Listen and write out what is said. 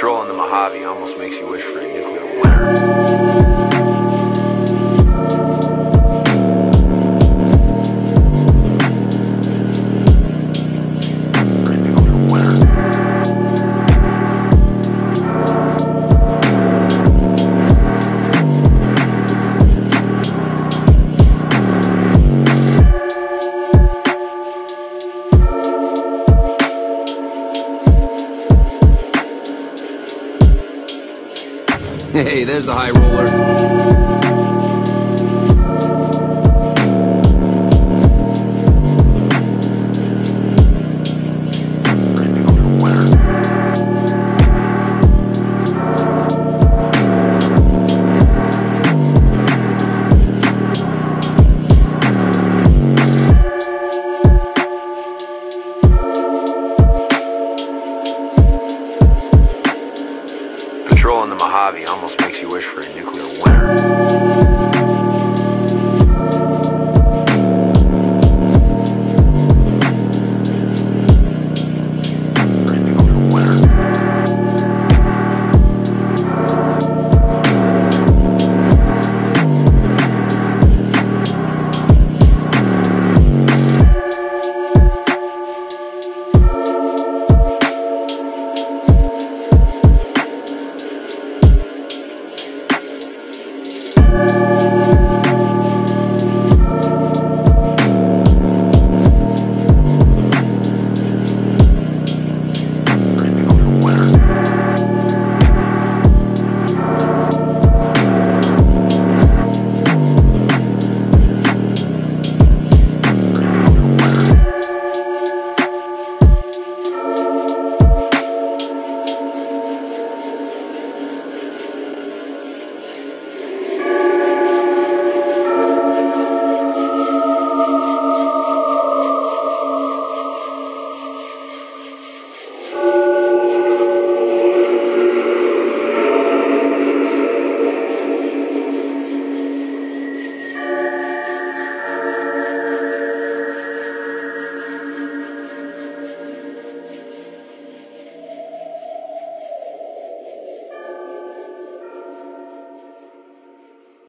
patrol on the Mojave almost makes you wish for a nuclear winter. Hey, there's the high roller.